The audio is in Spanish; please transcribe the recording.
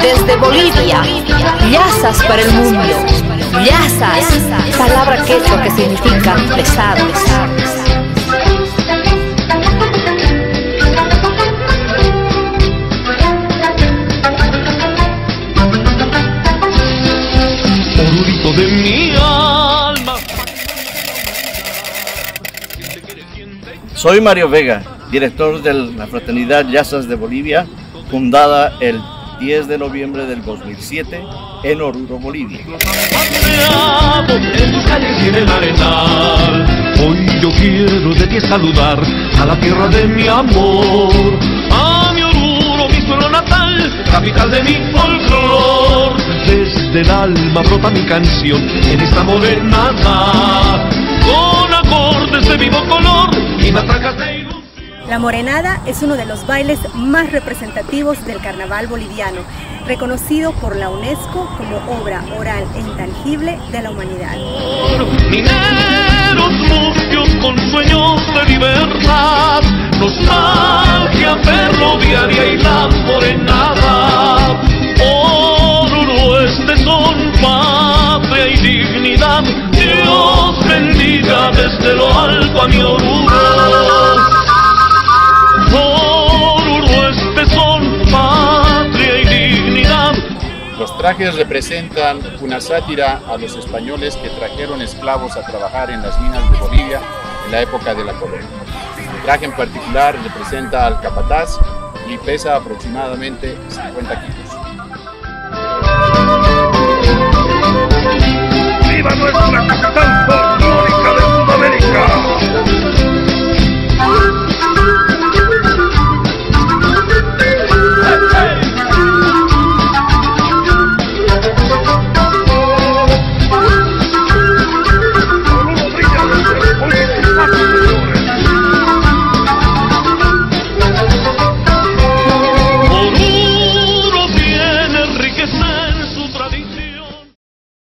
desde Bolivia, Yazas para el mundo. Yazas, palabra quechua que significa pesado. Orurito de mi alma. Soy Mario Vega, director de la Fraternidad Yazas de Bolivia, fundada el 10 de noviembre del 2007 en Oruro, Bolivia. Hoy yo quiero de ti saludar a la tierra de mi amor. A mi Oruro, mi suelo natal, capital de mi folclor. Desde el alma brota mi canción en esta morenada. La morenada es uno de los bailes más representativos del carnaval boliviano, reconocido por la UNESCO como obra oral e intangible de la humanidad. Mineros mustios con sueños de libertad, nostalgia ferroviaria y la morenada. Oruro este son patria y dignidad. Dios bendiga desde lo alto a mi Oruro. Los trajes representan una sátira a los españoles que trajeron esclavos a trabajar en las minas de Bolivia en la época de la colonia. El traje en particular representa al capataz y pesa aproximadamente 50 kilos.